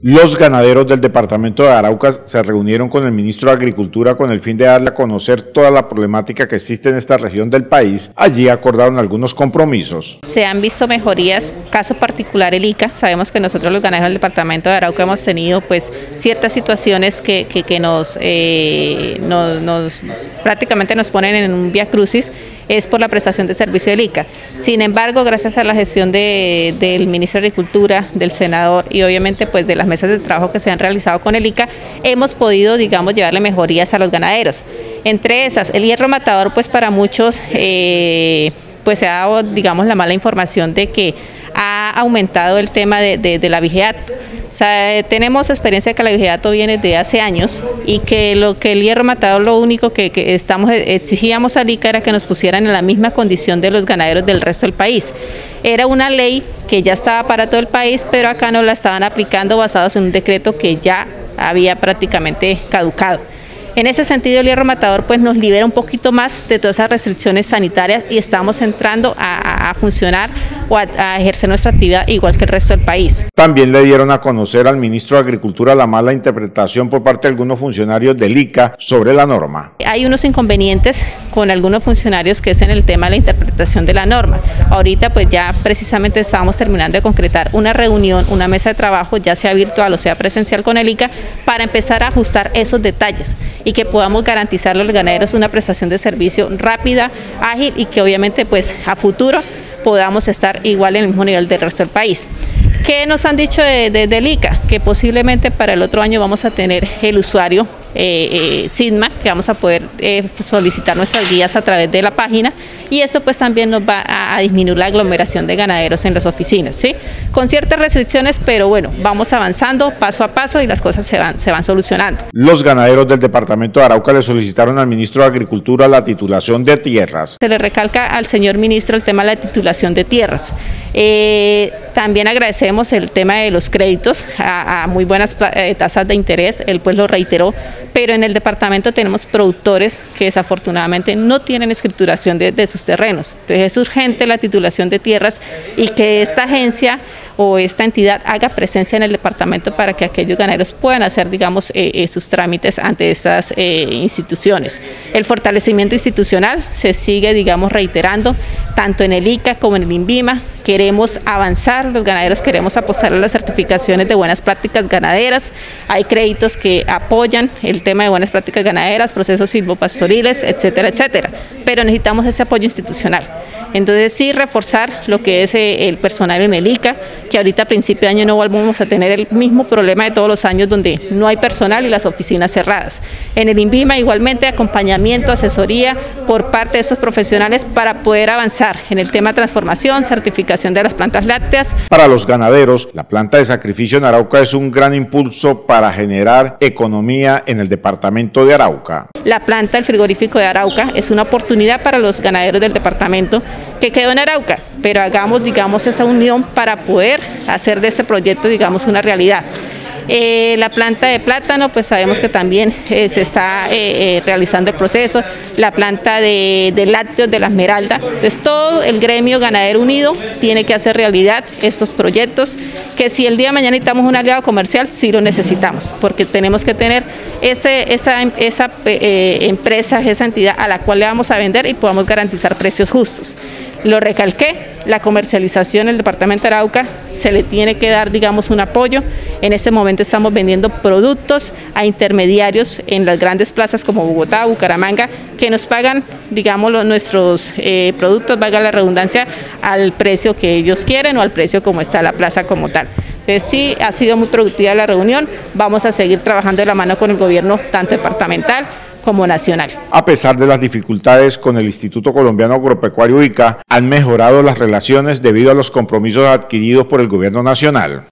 Los ganaderos del departamento de Arauca se reunieron con el ministro de Agricultura con el fin de darle a conocer toda la problemática que existe en esta región del país. Allí acordaron algunos compromisos. Se han visto mejorías, caso particular el ICA. Sabemos que nosotros los ganaderos del departamento de Arauca hemos tenido pues ciertas situaciones que, que, nos, eh, nos, nos, prácticamente nos ponen en un vía crucis es por la prestación de servicio del ICA. Sin embargo, gracias a la gestión de, del ministro de Agricultura, del senador y obviamente pues de las mesas de trabajo que se han realizado con el ICA, hemos podido, digamos, llevarle mejorías a los ganaderos. Entre esas, el hierro matador, pues para muchos, eh, pues se ha dado, digamos, la mala información de que aumentado el tema de, la vigiato tenemos experiencia que la vigilato viene de hace años y que lo que el hierro matador lo único que, estamos exigíamos al ICA era que nos pusieran en la misma condición de los ganaderos del resto del país. Era una ley que ya estaba para todo el país, pero acá no la estaban aplicando basados en un decreto que ya había prácticamente caducado. En ese sentido, el hierro matador pues, nos libera un poquito más de todas esas restricciones sanitarias y estamos entrando a, funcionar o a, ejercer nuestra actividad igual que el resto del país. También le dieron a conocer al ministro de Agricultura la mala interpretación por parte de algunos funcionarios del ICA sobre la norma. Hay unos inconvenientes con algunos funcionarios que es en el tema de la interpretación de la norma. Ahorita pues ya precisamente estábamos terminando de concretar una reunión, una mesa de trabajo, ya sea virtual o sea presencial con el ICA, para empezar a ajustar esos detalles y que podamos garantizarle a los ganaderos una prestación de servicio rápida, ágil y que obviamente pues a futuro podamos estar igual en el mismo nivel del resto del país. ¿Qué nos han dicho de, del ICA? Que posiblemente para el otro año vamos a tener el usuario eh, eh, SIDMA, que vamos a poder eh, solicitar nuestras guías a través de la página y esto pues también nos va a, disminuir la aglomeración de ganaderos en las oficinas, ¿sí? Con ciertas restricciones, pero bueno, vamos avanzando paso a paso y las cosas se van, se van solucionando. Los ganaderos del departamento de Arauca le solicitaron al ministro de Agricultura la titulación de tierras. Se le recalca al señor ministro el tema de la titulación de tierras. Eh, también agradecemos el tema de los créditos a, muy buenas tasas de interés, él pues lo reiteró, pero en el departamento tenemos productores que desafortunadamente no tienen escrituración de, sus terrenos. Entonces es urgente la titulación de tierras y que esta agencia o esta entidad haga presencia en el departamento para que aquellos ganaderos puedan hacer, digamos, eh, eh, sus trámites ante estas eh, instituciones. El fortalecimiento institucional se sigue, digamos, reiterando, tanto en el ICA como en el INVIMA. Queremos avanzar, los ganaderos queremos apostar a las certificaciones de buenas prácticas ganaderas. Hay créditos que apoyan el tema de buenas prácticas ganaderas, procesos silvopastoriles, etcétera, etcétera. Pero necesitamos ese apoyo institucional. Entonces sí reforzar lo que es eh, el personal en el ICA, que ahorita a principio de año no volvamos a tener el mismo problema de todos los años donde no hay personal y las oficinas cerradas. En el INVIMA igualmente acompañamiento, asesoría por parte de esos profesionales para poder avanzar en el tema transformación, certificación de las plantas lácteas. Para los ganaderos, la planta de sacrificio en Arauca es un gran impulso para generar economía en el departamento de Arauca. La planta del frigorífico de Arauca es una oportunidad para los ganaderos del departamento que quedó en Arauca, pero hagamos, digamos, esa unión para poder hacer de este proyecto, digamos, una realidad. Eh, la planta de plátano, pues sabemos que también eh, se está eh, realizando el proceso, la planta de, lácteos de la Esmeralda. Entonces todo el gremio ganadero unido tiene que hacer realidad estos proyectos, que si el día de mañana necesitamos un aliado comercial, sí lo necesitamos, porque tenemos que tener esa, esa empresa, esa entidad a la cual le vamos a vender y podamos garantizar precios justos. Lo recalqué, la comercialización en el departamento de Arauca se le tiene que dar, digamos, un apoyo. En este momento estamos vendiendo productos a intermediarios en las grandes plazas como Bogotá, Bucaramanga, que nos pagan, digamos, nuestros eh, productos, valga la redundancia, al precio que ellos quieren o al precio como está la plaza como tal. Entonces sí, ha sido muy productiva la reunión, vamos a seguir trabajando de la mano con el gobierno, tanto departamental, como nacional. A pesar de las dificultades con el Instituto Colombiano Agropecuario ICA, han mejorado las relaciones debido a los compromisos adquiridos por el gobierno nacional.